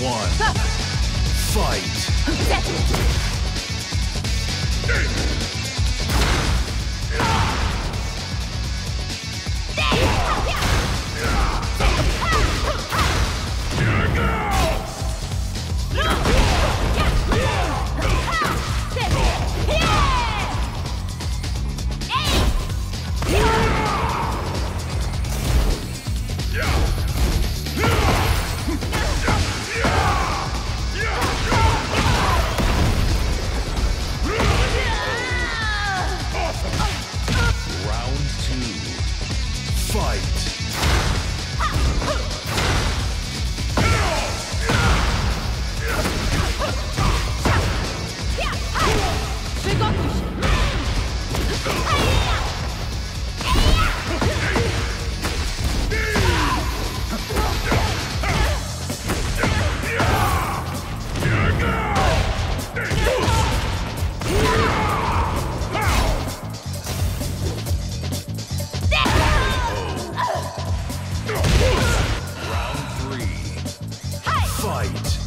one. Fight! fight.